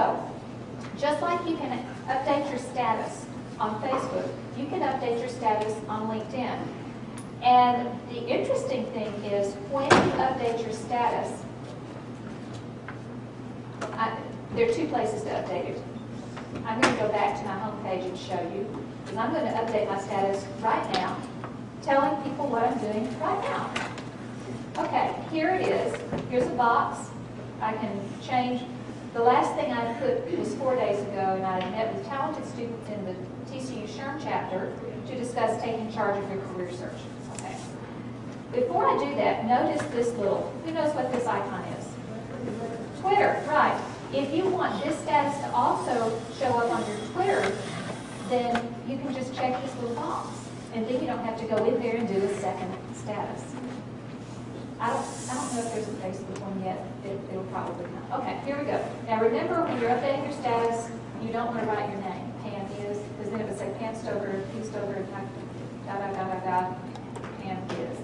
So, just like you can update your status on Facebook, you can update your status on LinkedIn. And the interesting thing is, when you update your status, I, there are two places to update it. I'm going to go back to my home page and show you, I'm going to update my status right now, telling people what I'm doing right now. Okay, here it is. Here's a box. I can change. The last thing I put was four days ago, and I met with talented students in the TCU SHRM chapter to discuss taking charge of your career search. Okay. Before I do that, notice this little, who knows what this icon is? Twitter, right. If you want this status to also show up on your Twitter, then you can just check this little box. And then you don't have to go in there and do a second status. I don't, I don't know if there's a Facebook one yet. Probably come. Okay, here we go. Now remember, when you're updating your status, you don't want to write your name. Pam is, because then it would say Pam Stover, P Stover, da, da, da, da, da, Pam is.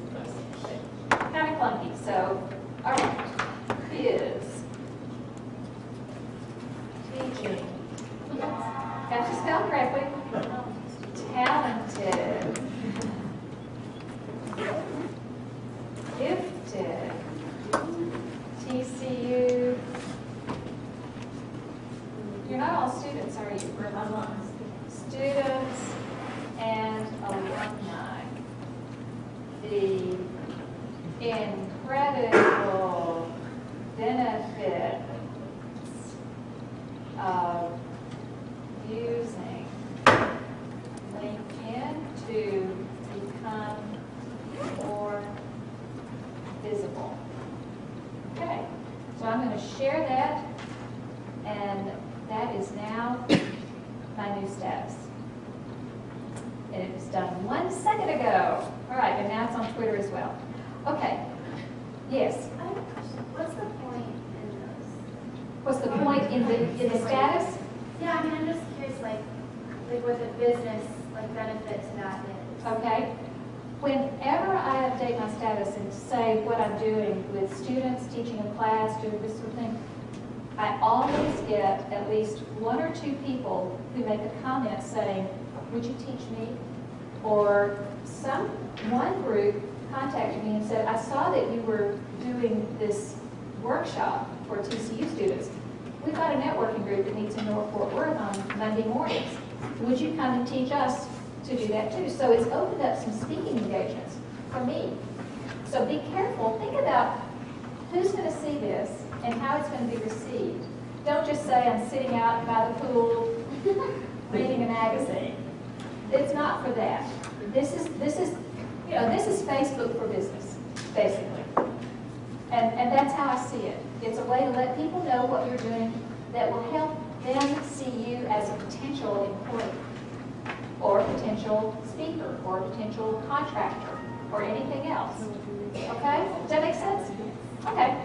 Kind of clunky, so, all right, is teaching. Got you spelled correctly. Talented. Gifted. TCU. You're not all students, are you? We're alums. Students and alumni. The incredible benefits of using LinkedIn to become more visible. Okay, so I'm going to share that, and that is now my new status. And it was done one second ago. All right, and now it's on Twitter as well. Okay, yes, I have a question. What's the point in those? what's the point in the, in the status? Yeah, I mean, I'm just curious, like, like what the business, like, benefit to that is. Okay? Whenever I update my status and say what I'm doing with students, teaching a class, doing this sort of thing, I always get at least one or two people who make a comment saying, would you teach me? Or some, one group contacted me and said, I saw that you were doing this workshop for TCU students. We've got a networking group that meets in North Fort Worth on Monday mornings. Would you come and teach us to do that too? So it's opened up some speaking engagements for me. So be careful. Think about who's going to see this and how it's going to be received. Don't just say, I'm sitting out by the pool reading a magazine. It's not for that. This is, this is, you know, this is Facebook for business, basically. And, and that's how I see it. It's a way to let people know what you're doing that will help them see you as a potential employee, or a potential speaker, or a potential contractor, or anything else. Okay? Does that make sense? Okay.